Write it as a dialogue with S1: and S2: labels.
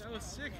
S1: That was sick.